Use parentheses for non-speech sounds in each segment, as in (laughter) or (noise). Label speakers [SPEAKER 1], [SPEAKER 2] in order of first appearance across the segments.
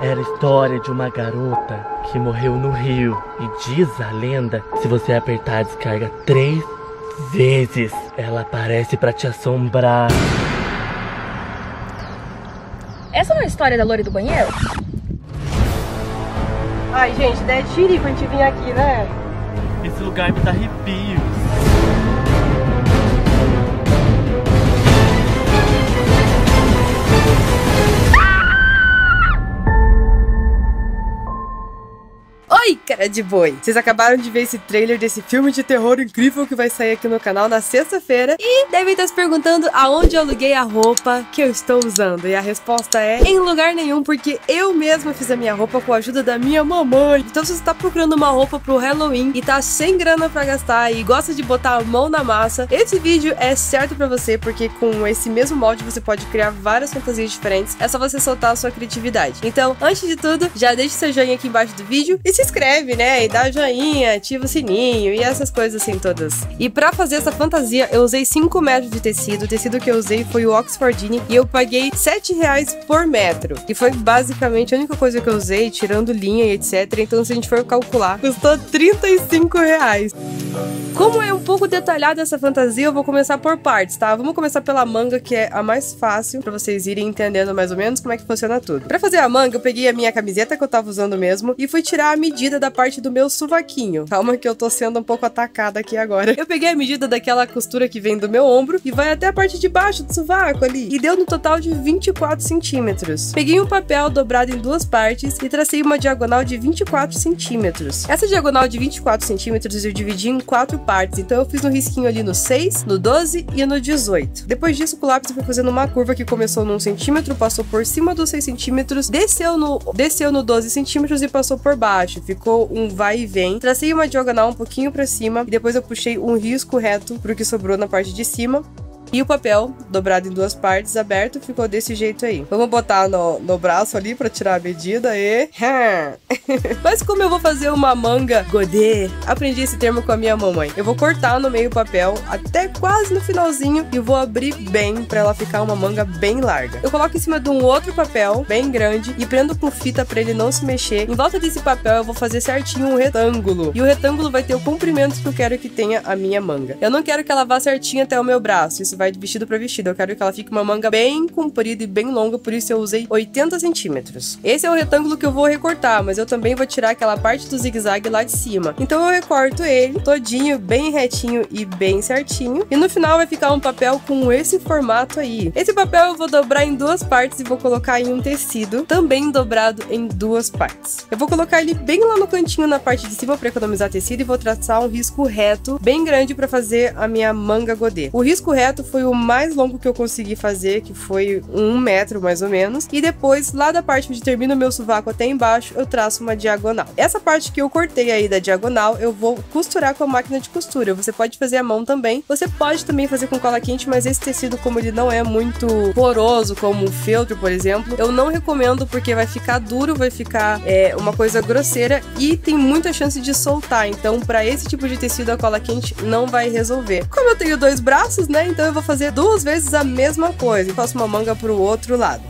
[SPEAKER 1] era a história de uma garota que morreu no rio. E diz a lenda, se você apertar a descarga três vezes, ela aparece para te assombrar.
[SPEAKER 2] Essa não é a história da loira do banheiro?
[SPEAKER 3] Ai, gente, daí é tirico a gente vir aqui, né?
[SPEAKER 1] Esse lugar me dá arrepios.
[SPEAKER 3] Cara de boi! Vocês acabaram de ver esse trailer desse filme de terror incrível que vai sair aqui no canal na sexta-feira e devem estar se perguntando aonde eu aluguei a roupa que eu estou usando. E a resposta é em lugar nenhum, porque eu mesma fiz a minha roupa com a ajuda da minha mamãe. Então, se você está procurando uma roupa pro Halloween e tá sem grana para gastar e gosta de botar a mão na massa, esse vídeo é certo para você, porque com esse mesmo molde você pode criar várias fantasias diferentes. É só você soltar a sua criatividade. Então, antes de tudo, já deixe seu joinha aqui embaixo do vídeo e se inscreve, né? E dá joinha, ativa o sininho e essas coisas assim todas. E para fazer essa fantasia, eu usei 5 metros de tecido. O tecido que eu usei foi o Oxfordine e eu paguei 7 reais por metro. E foi basicamente a única coisa que eu usei, tirando linha e etc. Então, se a gente for calcular, custou 35 reais. Como é um pouco detalhada essa fantasia, eu vou começar por partes, tá? Vamos começar pela manga, que é a mais fácil, para vocês irem entendendo mais ou menos como é que funciona tudo. Para fazer a manga, eu peguei a minha camiseta que eu tava usando mesmo e fui tirar a medida da parte do meu sovaquinho. Calma que eu tô sendo um pouco atacada aqui agora. Eu peguei a medida daquela costura que vem do meu ombro e vai até a parte de baixo do sovaco ali. E deu no total de 24 centímetros. Peguei um papel dobrado em duas partes e tracei uma diagonal de 24 centímetros. Essa diagonal de 24 centímetros eu dividi em quatro partes, então eu fiz um risquinho ali no 6, no 12 e no 18. Depois disso, o lápis fui fazendo uma curva que começou no 1 centímetro, passou por cima dos 6 centímetros, desceu no, desceu no 12 centímetros e passou por baixo. Ficou um vai e vem. Tracei uma diagonal um pouquinho para cima e depois eu puxei um risco reto pro que sobrou na parte de cima. E o papel, dobrado em duas partes, aberto, ficou desse jeito aí. Vamos botar no, no braço ali pra tirar a medida e... (laughs) Mas como eu vou fazer uma manga godê, aprendi esse termo com a minha mamãe. Eu vou cortar no meio o papel, até quase no finalzinho, e vou abrir bem pra ela ficar uma manga bem larga. Eu coloco em cima de um outro papel, bem grande, e prendo com fita pra ele não se mexer. Em volta desse papel eu vou fazer certinho um retângulo. E o retângulo vai ter o comprimento que eu quero que tenha a minha manga. Eu não quero que ela vá certinho até o meu braço, isso vai de vestido para vestido. Eu quero que ela fique uma manga bem comprida e bem longa, por isso eu usei 80 centímetros. Esse é o retângulo que eu vou recortar, mas eu também vou tirar aquela parte do zigue-zague lá de cima. Então eu recorto ele todinho, bem retinho e bem certinho. E no final vai ficar um papel com esse formato aí. Esse papel eu vou dobrar em duas partes e vou colocar em um tecido, também dobrado em duas partes. Eu vou colocar ele bem lá no cantinho na parte de cima para economizar tecido e vou traçar um risco reto bem grande para fazer a minha manga godê. O risco reto foi o mais longo que eu consegui fazer, que foi um metro mais ou menos. E depois, lá da parte onde termina o meu sovaco até embaixo, eu traço uma diagonal. Essa parte que eu cortei aí da diagonal, eu vou costurar com a máquina de costura. Você pode fazer a mão também. Você pode também fazer com cola quente, mas esse tecido, como ele não é muito poroso, como o feltro, por exemplo, eu não recomendo porque vai ficar duro, vai ficar é, uma coisa grosseira e tem muita chance de soltar. Então, para esse tipo de tecido, a cola quente não vai resolver. Como eu tenho dois braços, né? Então eu vou fazer duas vezes a mesma coisa e faço uma manga pro outro lado.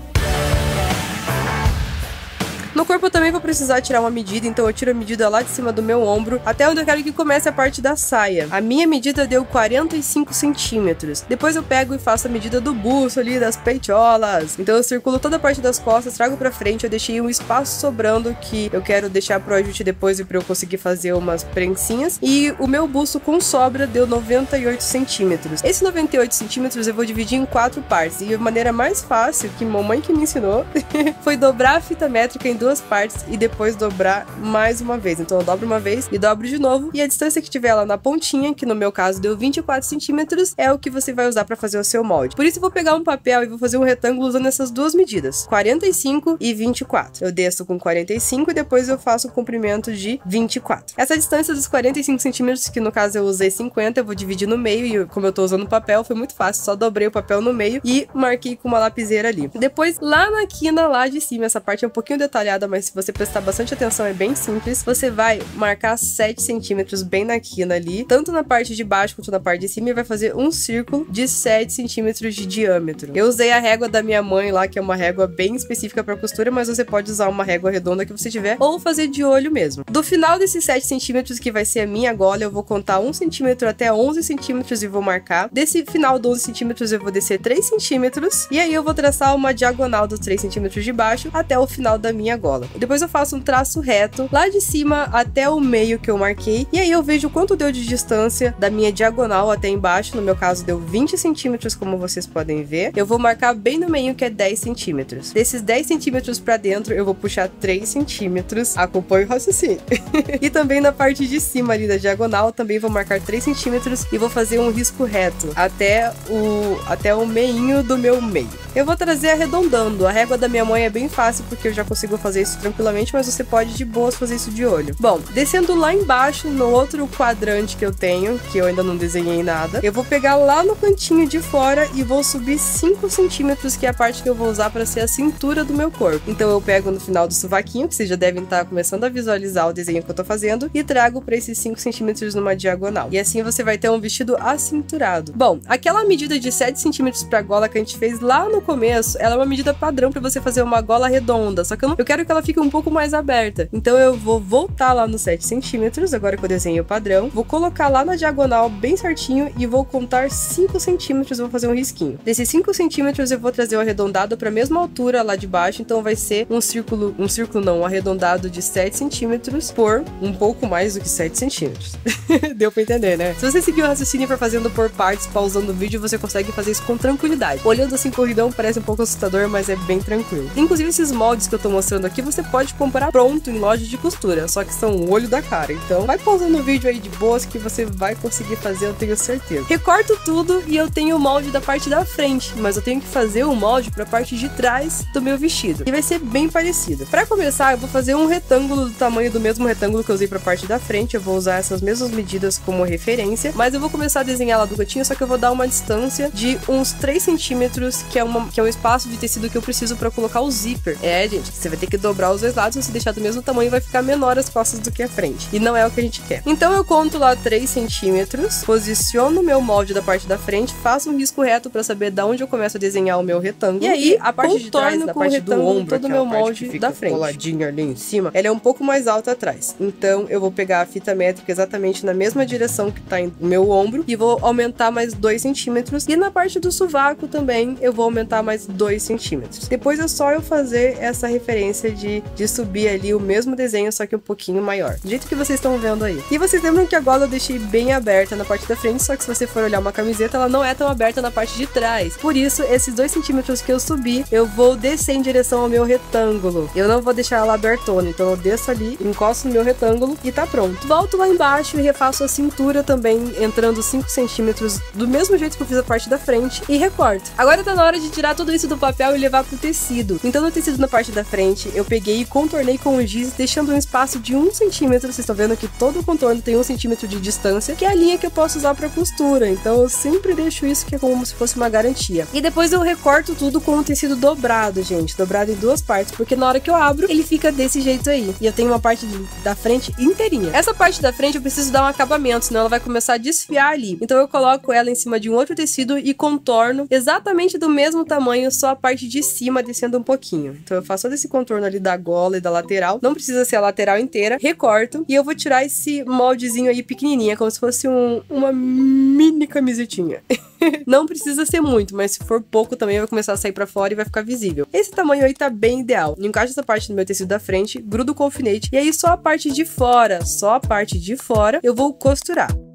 [SPEAKER 3] No corpo também vou precisar tirar uma medida, então eu tiro a medida lá de cima do meu ombro até onde eu quero que comece a parte da saia. A minha medida deu 45 centímetros. Depois eu pego e faço a medida do busto ali, das peitolas. Então eu circulo toda a parte das costas, trago pra frente, eu deixei um espaço sobrando que eu quero deixar pro ajuste depois e pra eu conseguir fazer umas prensinhas. E o meu busto com sobra deu 98 centímetros. Esse 98 centímetros eu vou dividir em quatro partes. E a maneira mais fácil, que mamãe que me ensinou, (laughs) foi dobrar a fita métrica em duas duas partes e depois dobrar mais uma vez. Então eu dobro uma vez e dobro de novo. E a distância que tiver lá na pontinha, que no meu caso deu 24 centímetros, é o que você vai usar para fazer o seu molde. Por isso eu vou pegar um papel e vou fazer um retângulo usando essas duas medidas, 45 e 24. Eu desço com 45 e depois eu faço o comprimento de 24. Essa distância dos 45 centímetros, que no caso eu usei 50, eu vou dividir no meio e como eu tô usando papel, foi muito fácil, só dobrei o papel no meio e marquei com uma lapiseira ali. Depois, lá na quina lá de cima, essa parte é um pouquinho detalhada mas se você prestar bastante atenção é bem simples. Você vai marcar 7 centímetros bem na quina ali, tanto na parte de baixo quanto na parte de cima, e vai fazer um círculo de 7 centímetros de diâmetro. Eu usei a régua da minha mãe lá, que é uma régua bem específica para costura, mas você pode usar uma régua redonda que você tiver, ou fazer de olho mesmo. Do final desses 7 centímetros, que vai ser a minha gola, eu vou contar 1 centímetro até 11 centímetros e vou marcar. Desse final do 11 centímetros, eu vou descer 3 centímetros, e aí eu vou traçar uma diagonal dos 3 centímetros de baixo até o final da minha gola. Depois eu faço um traço reto, lá de cima até o meio que eu marquei, e aí eu vejo quanto deu de distância da minha diagonal até embaixo, no meu caso deu 20 centímetros, como vocês podem ver. Eu vou marcar bem no meio, que é 10 centímetros. Desses 10 centímetros para dentro, eu vou puxar 3 centímetros, acompanhe o raciocínio. (laughs) e também na parte de cima ali da diagonal, também vou marcar 3 centímetros e vou fazer um risco reto até o, até o meinho do meu meio. Eu vou trazer arredondando. A régua da minha mãe é bem fácil porque eu já consigo fazer isso tranquilamente, mas você pode de boas fazer isso de olho. Bom, descendo lá embaixo, no outro quadrante que eu tenho, que eu ainda não desenhei nada, eu vou pegar lá no cantinho de fora e vou subir 5 centímetros, que é a parte que eu vou usar para ser a cintura do meu corpo. Então eu pego no final do sovaquinho, que vocês já devem estar começando a visualizar o desenho que eu tô fazendo, e trago para esses 5 centímetros numa diagonal. E assim você vai ter um vestido acinturado. Bom, aquela medida de 7 centímetros pra gola que a gente fez lá no começo, ela é uma medida padrão para você fazer uma gola redonda, só que eu, não, eu quero que ela fique um pouco mais aberta. Então eu vou voltar lá nos 7 centímetros, agora que eu desenhei o padrão, vou colocar lá na diagonal bem certinho e vou contar 5 centímetros, vou fazer um risquinho. Desses 5 centímetros eu vou trazer o arredondado para a mesma altura lá de baixo, então vai ser um círculo, um círculo não, um arredondado de 7 centímetros por um pouco mais do que 7 centímetros. (laughs) Deu pra entender, né? Se você seguir o raciocínio para fazendo por partes, pausando o vídeo, você consegue fazer isso com tranquilidade. Olhando assim corridão parece um pouco assustador, mas é bem tranquilo. Inclusive esses moldes que eu tô mostrando aqui, você pode comprar pronto em loja de costura, só que são o olho da cara. Então vai pausando o vídeo aí de boas que você vai conseguir fazer, eu tenho certeza. Recorto tudo e eu tenho o molde da parte da frente, mas eu tenho que fazer o molde para a parte de trás do meu vestido. E vai ser bem parecido. Para começar, eu vou fazer um retângulo do tamanho do mesmo retângulo que eu usei para a parte da frente. Eu vou usar essas mesmas medidas como referência, mas eu vou começar a desenhar lá do gatinho, só que eu vou dar uma distância de uns 3 centímetros, que é, uma, que é um espaço de tecido que eu preciso para colocar o zíper. É, gente, você vai ter que dobrar os dois lados, se deixar do mesmo tamanho, vai ficar menor as costas do que a frente. E não é o que a gente quer. Então eu conto lá 3 centímetros, posiciono o meu molde da parte da frente, faço um risco reto para saber da onde eu começo a desenhar o meu retângulo. E aí, a parte de trás, da parte do ombro, todo o meu molde da frente. coladinho ali em cima, ela é um pouco mais alta atrás. Então eu vou pegar a fita métrica exatamente na mesma direção que tá o meu ombro e vou aumentar mais 2 centímetros. E na parte do sovaco também eu vou aumentar mais 2 centímetros. Depois é só eu fazer essa referência de, de subir ali o mesmo desenho, só que um pouquinho maior. Do jeito que vocês estão vendo aí. E vocês lembram que a gola eu deixei bem aberta na parte da frente, só que se você for olhar uma camiseta, ela não é tão aberta na parte de trás. Por isso, esses 2 centímetros que eu subi, eu vou descer em direção ao meu retângulo. Eu não vou deixar ela abertona, então eu desço ali, encosto no meu retângulo e tá pronto. Volto lá embaixo e refaço a cintura também, entrando 5 centímetros do mesmo jeito que eu fiz a parte da frente e recorto. Agora tá na hora de tirar tudo isso do papel e levar pro tecido. Então no tecido na parte da frente, eu peguei e contornei com o giz, deixando um espaço de 1 um centímetro. Vocês estão vendo que todo o contorno tem 1 um centímetro de distância, que é a linha que eu posso usar para costura. Então eu sempre deixo isso que é como se fosse uma garantia. E depois eu recorto tudo com o tecido dobrado, gente, dobrado em duas partes, porque na hora que eu abro, ele fica desse jeito aí. E eu tenho uma parte da frente inteirinha. Essa parte da frente eu preciso dar um acabamento, senão ela vai começar a desfiar ali. Então eu coloco ela em cima de um outro tecido e contorno exatamente do mesmo tamanho, só a parte de cima descendo um pouquinho. Então eu faço todo esse contorno ali da gola e da lateral. Não precisa ser a lateral inteira. Recorto e eu vou tirar esse moldezinho aí pequenininho, como se fosse um, uma mini camisetinha. (laughs) não precisa ser muito, mas se for pouco também vai começar a sair para fora e vai ficar visível. Esse tamanho aí tá bem ideal. Encaixa essa parte do meu tecido da frente, grudo com alfinete e aí só a parte de fora, só a parte de fora eu vou costurar.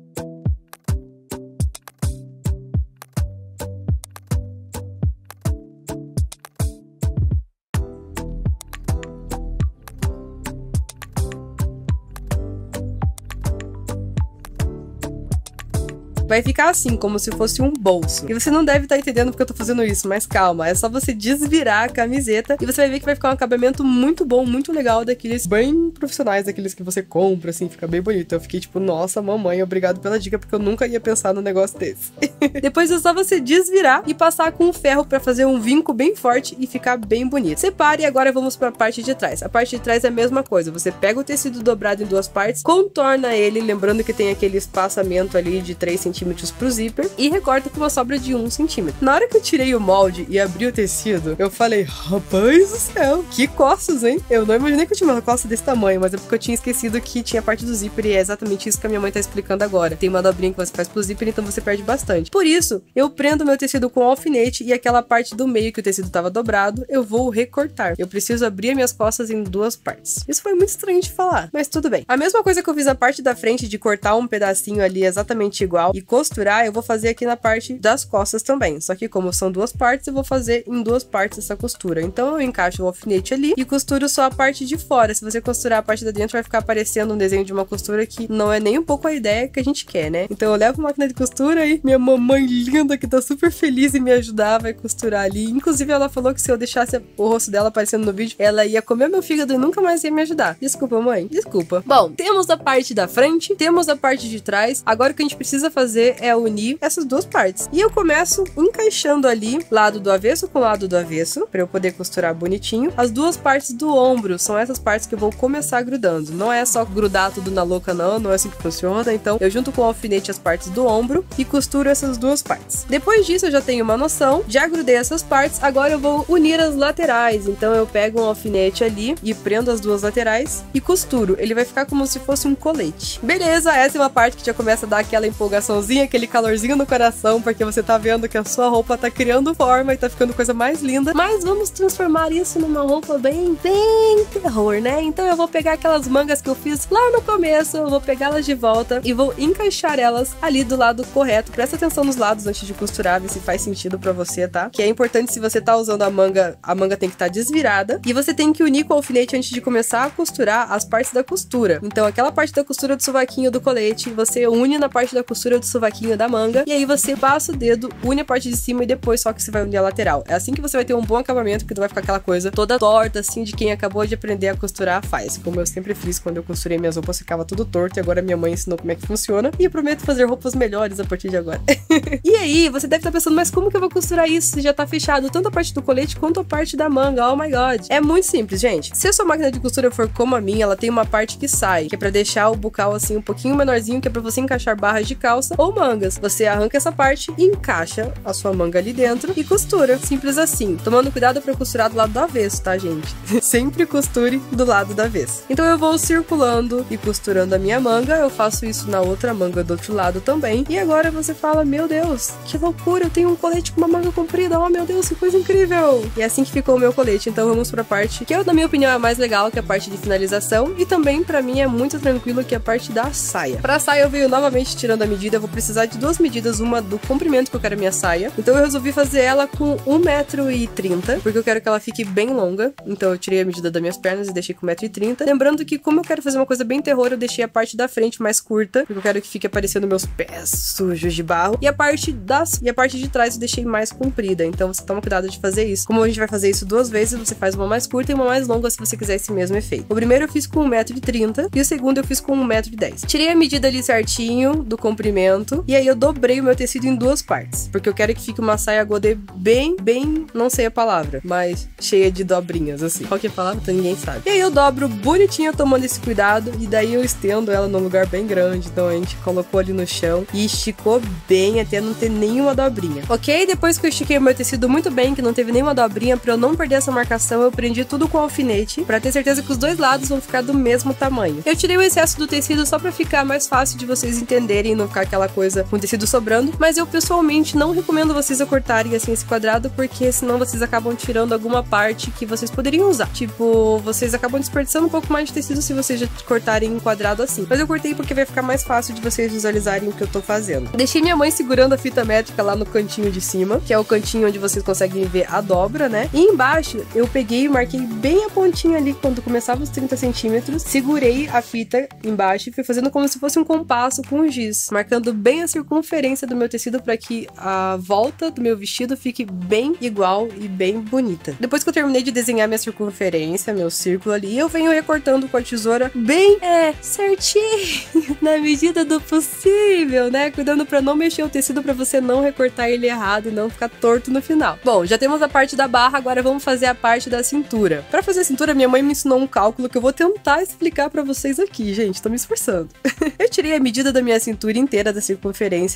[SPEAKER 3] Vai ficar assim, como se fosse um bolso. E você não deve estar tá entendendo porque eu tô fazendo isso, mas calma, é só você desvirar a camiseta e você vai ver que vai ficar um acabamento muito bom, muito legal, daqueles bem profissionais, daqueles que você compra, assim, fica bem bonito. Eu fiquei tipo, nossa, mamãe, obrigado pela dica, porque eu nunca ia pensar no negócio desse. (laughs) Depois é só você desvirar e passar com o ferro para fazer um vinco bem forte e ficar bem bonito. Separe e agora vamos para a parte de trás. A parte de trás é a mesma coisa, você pega o tecido dobrado em duas partes, contorna ele, lembrando que tem aquele espaçamento ali de 3 centímetros pro zíper e recorta com uma sobra de 1 centímetro. Na hora que eu tirei o molde e abri o tecido, eu falei, rapaz do céu, que costas, hein? Eu não imaginei que eu tinha uma costa desse tamanho, mas é porque eu tinha esquecido que tinha parte do zíper e é exatamente isso que a minha mãe tá explicando agora. Tem uma dobrinha que você faz pro zíper, então você perde bastante. Por isso, eu prendo meu tecido com alfinete e aquela parte do meio que o tecido tava dobrado, eu vou recortar. Eu preciso abrir minhas costas em duas partes. Isso foi muito estranho de falar, mas tudo bem. A mesma coisa que eu fiz na parte da frente de cortar um pedacinho ali exatamente igual e costurar, eu vou fazer aqui na parte das costas também. Só que como são duas partes, eu vou fazer em duas partes essa costura. Então eu encaixo o alfinete ali e costuro só a parte de fora. Se você costurar a parte da dentro, vai ficar parecendo um desenho de uma costura que não é nem um pouco a ideia que a gente quer, né? Então eu levo a máquina de costura e minha mamãe linda que tá super feliz em me ajudar vai costurar ali. Inclusive ela falou que se eu deixasse o rosto dela aparecendo no vídeo, ela ia comer meu fígado e nunca mais ia me ajudar. Desculpa, mãe. Desculpa. Bom, temos a parte da frente, temos a parte de trás. Agora o que a gente precisa fazer é unir essas duas partes. E eu começo encaixando ali, lado do avesso com lado do avesso, para eu poder costurar bonitinho. As duas partes do ombro são essas partes que eu vou começar grudando. Não é só grudar tudo na louca, não, não é assim que funciona. Então eu junto com o alfinete as partes do ombro e costuro essas duas partes. Depois disso eu já tenho uma noção, já grudei essas partes, agora eu vou unir as laterais. Então eu pego um alfinete ali e prendo as duas laterais e costuro. Ele vai ficar como se fosse um colete. Beleza, essa é uma parte que já começa a dar aquela aquele calorzinho no coração, porque você tá vendo que a sua roupa tá criando forma e tá ficando coisa mais linda. Mas vamos transformar isso numa roupa bem, bem terror, né? Então eu vou pegar aquelas mangas que eu fiz lá no começo, eu vou pegá-las de volta e vou encaixar elas ali do lado correto. Presta atenção nos lados antes de costurar, ver se faz sentido para você, tá? Que é importante se você tá usando a manga, a manga tem que estar tá desvirada e você tem que unir com o alfinete antes de começar a costurar as partes da costura. Então aquela parte da costura do sovaquinho do colete, você une na parte da costura do sovaquinho da manga e aí você passa o dedo, une a parte de cima e depois só que você vai unir a lateral. É assim que você vai ter um bom acabamento, porque não vai ficar aquela coisa toda torta assim de quem acabou de aprender a costurar faz. Como eu sempre fiz quando eu costurei minhas roupas, ficava tudo torto e agora minha mãe ensinou como é que funciona e eu prometo fazer roupas melhores a partir de agora. (laughs) e aí, você deve estar pensando, mas como que eu vou costurar isso se já tá fechado tanto a parte do colete quanto a parte da manga? Oh my god. É muito simples, gente. Se a sua máquina de costura for como a minha, ela tem uma parte que sai, que é para deixar o bucal assim um pouquinho menorzinho, que é para você encaixar barras de calça ou mangas. Você arranca essa parte encaixa a sua manga ali dentro e costura. Simples assim. Tomando cuidado para costurar do lado do avesso, tá, gente? (laughs) Sempre costure do lado do avesso. Então eu vou circulando e costurando a minha manga. Eu faço isso na outra manga do outro lado também. E agora você fala: Meu Deus, que loucura! Eu tenho um colete com uma manga comprida. Oh, meu Deus, que coisa incrível! E é assim que ficou o meu colete. Então vamos pra parte que eu, na minha opinião, é mais legal, que é a parte de finalização. E também, para mim, é muito tranquilo que é a parte da saia. Pra saia, eu venho novamente tirando a medida. Eu vou precisar de duas medidas, uma do comprimento que eu quero a minha saia. Então eu resolvi fazer ela com 1,30m, porque eu quero que ela fique bem longa. Então eu tirei a medida das minhas pernas e deixei com 1,30m. Lembrando que, como eu quero fazer uma coisa bem terror, eu deixei a parte da frente mais curta, porque eu quero que fique aparecendo meus pés sujos de barro. E a parte das e a parte de trás eu deixei mais comprida. Então você toma cuidado de fazer isso. Como a gente vai fazer isso duas vezes, você faz uma mais curta e uma mais longa se você quiser esse mesmo efeito. O primeiro eu fiz com 1,30m e o segundo eu fiz com 1,10m. Tirei a medida ali certinho do comprimento e aí eu dobrei o meu tecido em duas partes, porque eu quero que fique uma saia godê bem, bem, não sei a palavra, mas cheia de dobrinhas, assim. Qual que é a palavra? Então ninguém sabe. E aí eu dobro bonitinho tomando esse cuidado e daí eu estendo ela num lugar bem grande, então a gente colocou ali no chão e esticou bem até não ter nenhuma dobrinha. Ok? Depois que eu estiquei o meu tecido muito bem, que não teve nenhuma dobrinha, pra eu não perder essa marcação, eu prendi tudo com alfinete, pra ter certeza que os dois lados vão ficar do mesmo tamanho. Eu tirei o excesso do tecido só pra ficar mais fácil de vocês entenderem e não ficar aquela coisa com tecido sobrando, mas eu pessoalmente não recomendo vocês a cortarem assim esse quadrado, porque senão vocês acabam tirando alguma parte que vocês poderiam usar. Tipo, vocês acabam desperdiçando um pouco mais de tecido se vocês já cortarem em quadrado assim. Mas eu cortei porque vai ficar mais fácil de vocês visualizarem o que eu tô fazendo. Deixei minha mãe segurando a fita métrica lá no cantinho de cima, que é o cantinho onde vocês conseguem ver a dobra, né? E embaixo eu peguei e marquei bem a pontinha ali quando começava os 30 centímetros, segurei a fita embaixo e fui fazendo como se fosse um compasso com giz, marcando bem a circunferência do meu tecido para que a volta do meu vestido fique bem igual e bem bonita. Depois que eu terminei de desenhar minha circunferência, meu círculo ali, eu venho recortando com a tesoura bem, é, certinho, (laughs) na medida do possível, né? Cuidando para não mexer o tecido para você não recortar ele errado e não ficar torto no final. Bom, já temos a parte da barra, agora vamos fazer a parte da cintura. Para fazer a cintura, minha mãe me ensinou um cálculo que eu vou tentar explicar para vocês aqui, gente, tô me esforçando. (laughs) eu tirei a medida da minha cintura inteira da circunferência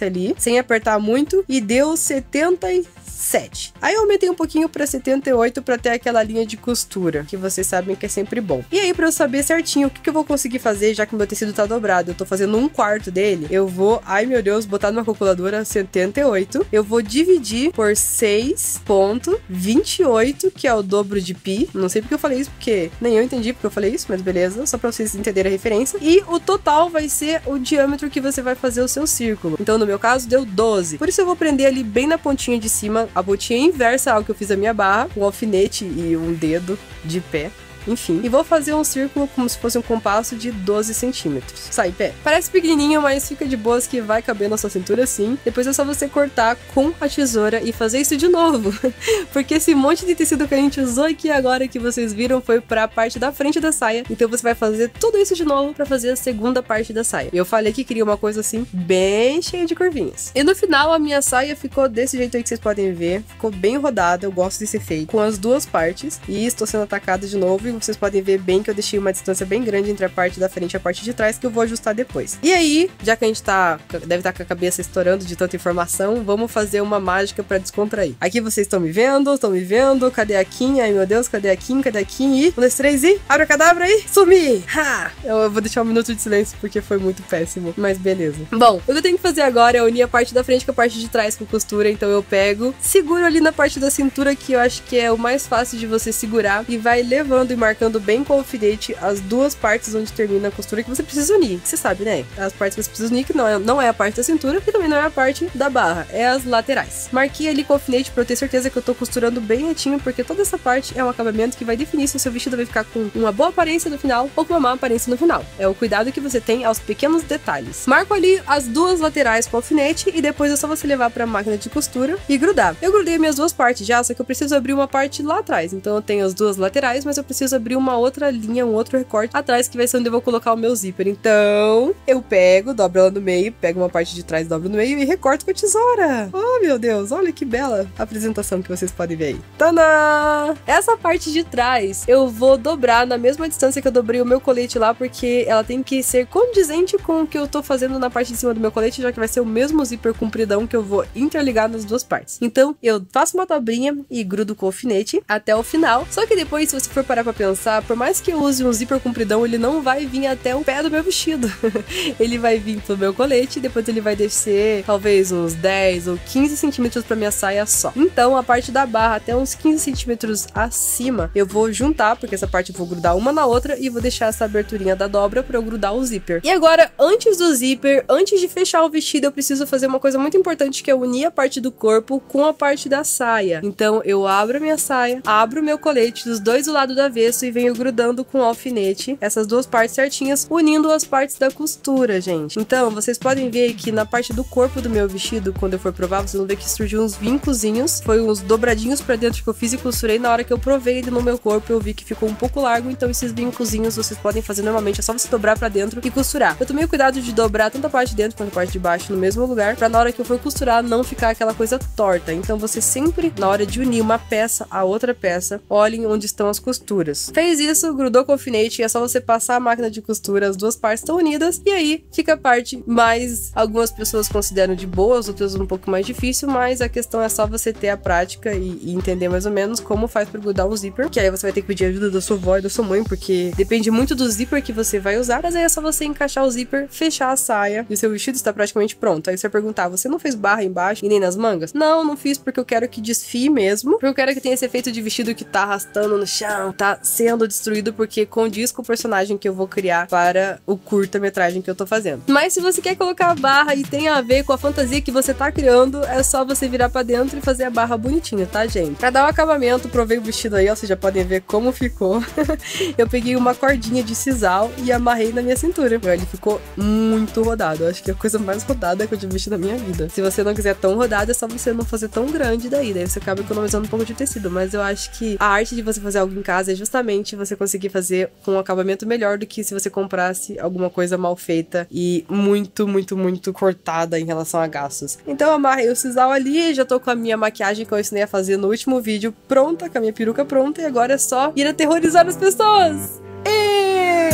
[SPEAKER 3] ali, sem apertar muito, e deu 77. Aí eu aumentei um pouquinho para 78 para ter aquela linha de costura, que vocês sabem que é sempre bom. E aí, para eu saber certinho o que, que eu vou conseguir fazer, já que meu tecido tá dobrado, eu tô fazendo um quarto dele, eu vou, ai meu Deus, botar numa calculadora 78, eu vou dividir por 6.28, que é o dobro de pi. Não sei porque eu falei isso, porque nem eu entendi porque eu falei isso, mas beleza, só para vocês entenderem a referência. E o total vai ser o diâmetro que você vai fazer o seu círculo. Então, no meu caso, deu 12. Por isso eu vou prender ali bem na pontinha de cima, a botinha inversa ao que eu fiz a minha barra, um alfinete e um dedo de pé enfim. E vou fazer um círculo como se fosse um compasso de 12 centímetros. Sai pé. Parece pequenininho, mas fica de boas que vai caber na sua cintura sim. Depois é só você cortar com a tesoura e fazer isso de novo. (laughs) Porque esse monte de tecido que a gente usou aqui agora que vocês viram foi para a parte da frente da saia. Então você vai fazer tudo isso de novo para fazer a segunda parte da saia. Eu falei que queria uma coisa assim bem cheia de curvinhas. E no final a minha saia ficou desse jeito aí que vocês podem ver. Ficou bem rodada, eu gosto desse efeito. Com as duas partes. E estou sendo atacada de novo e vocês podem ver bem que eu deixei uma distância bem grande entre a parte da frente e a parte de trás, que eu vou ajustar depois. E aí, já que a gente tá, deve estar tá com a cabeça estourando de tanta informação, vamos fazer uma mágica para descontrair. Aqui vocês estão me vendo, estão me vendo, cadê a Kim? Ai meu Deus, cadê a Kim? Cadê a Kim? E, um, dois, três e, abre a cadabra aí, sumi! Ha! Eu vou deixar um minuto de silêncio porque foi muito péssimo, mas beleza. Bom, o que eu tenho que fazer agora é unir a parte da frente com a parte de trás com costura, então eu pego, seguro ali na parte da cintura que eu acho que é o mais fácil de você segurar e vai levando e marcando bem com o alfinete as duas partes onde termina a costura que você precisa unir. Você sabe, né? As partes que você precisa unir, que não é, não é a parte da cintura e também não é a parte da barra, é as laterais. Marquei ali com alfinete pra eu ter certeza que eu tô costurando bem retinho, porque toda essa parte é um acabamento que vai definir se o seu vestido vai ficar com uma boa aparência no final ou com uma má aparência no final. É o cuidado que você tem aos pequenos detalhes. Marco ali as duas laterais com o alfinete e depois é só você levar pra máquina de costura e grudar. Eu grudei minhas duas partes já, só que eu preciso abrir uma parte lá atrás. Então eu tenho as duas laterais, mas eu preciso abrir uma outra linha, um outro recorte atrás, que vai ser onde eu vou colocar o meu zíper. Então, eu pego, dobro ela no meio, pego uma parte de trás, dobro no meio e recorto com a tesoura. Oh, meu Deus, olha que bela apresentação que vocês podem ver aí. Tadã! Essa parte de trás, eu vou dobrar na mesma distância que eu dobrei o meu colete lá, porque ela tem que ser condizente com o que eu tô fazendo na parte de cima do meu colete, já que vai ser o mesmo zíper compridão que eu vou interligar nas duas partes. Então, eu faço uma dobrinha e grudo com o alfinete até o final. Só que depois, se você for parar pra pensar, por mais que eu use um zíper compridão, ele não vai vir até o pé do meu vestido. (laughs) ele vai vir pro meu colete e depois ele vai descer talvez uns 10 ou 15 centímetros pra minha saia só. Então, a parte da barra até uns 15 centímetros acima, eu vou juntar, porque essa parte eu vou grudar uma na outra e vou deixar essa aberturinha da dobra pra eu grudar o zíper. E agora, antes do zíper, antes de fechar o vestido, eu preciso fazer uma coisa muito importante que é unir a parte do corpo com a parte da saia. Então, eu abro a minha saia, abro o meu colete dos dois do lado do e venho grudando com alfinete essas duas partes certinhas, unindo as partes da costura, gente. Então, vocês podem ver que na parte do corpo do meu vestido, quando eu for provar, vocês vão ver que surgiu uns vincozinhos, foi uns dobradinhos para dentro que eu fiz e costurei. Na hora que eu provei no meu corpo, eu vi que ficou um pouco largo, então esses vincozinhos vocês podem fazer normalmente, é só você dobrar para dentro e costurar. Eu tomei o cuidado de dobrar tanto a parte de dentro quanto a parte de baixo no mesmo lugar, para na hora que eu for costurar não ficar aquela coisa torta. Então, você sempre, na hora de unir uma peça a outra peça, olhem onde estão as costuras. Fez isso, grudou com o alfinete, é só você passar a máquina de costura, as duas partes estão unidas, e aí fica a parte mais algumas pessoas consideram de boas, outras um pouco mais difícil, mas a questão é só você ter a prática e, e entender mais ou menos como faz para grudar um zíper, que aí você vai ter que pedir ajuda da sua avó e da sua mãe, porque depende muito do zíper que você vai usar, mas aí é só você encaixar o zíper, fechar a saia e o seu vestido está praticamente pronto. Aí você vai perguntar, você não fez barra embaixo e nem nas mangas? Não, não fiz porque eu quero que desfie mesmo, porque eu quero que tenha esse efeito de vestido que tá arrastando no chão, tá sendo destruído porque condiz com o personagem que eu vou criar para o curta-metragem que eu tô fazendo. Mas se você quer colocar a barra e tem a ver com a fantasia que você tá criando, é só você virar para dentro e fazer a barra bonitinha, tá, gente? Pra dar o um acabamento, provei o vestido aí, ó, vocês já podem ver como ficou. (laughs) eu peguei uma cordinha de sisal e amarrei na minha cintura. Ele ficou muito rodado. Eu acho que é a coisa mais rodada que eu já vesti na minha vida. Se você não quiser tão rodado, é só você não fazer tão grande daí. Daí você acaba economizando um pouco de tecido. Mas eu acho que a arte de você fazer algo em casa é justamente você conseguir fazer com um acabamento melhor do que se você comprasse alguma coisa mal feita e muito, muito, muito cortada em relação a gastos. Então amarrei o sisal ali, já tô com a minha maquiagem que eu ensinei a fazer no último vídeo pronta, com a minha peruca pronta, e agora é só ir aterrorizar as pessoas. E...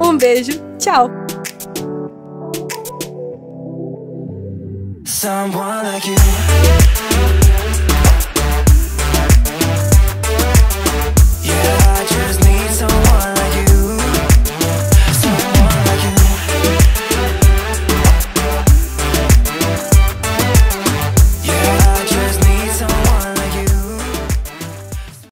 [SPEAKER 3] Um beijo, tchau!
[SPEAKER 4] Someone like you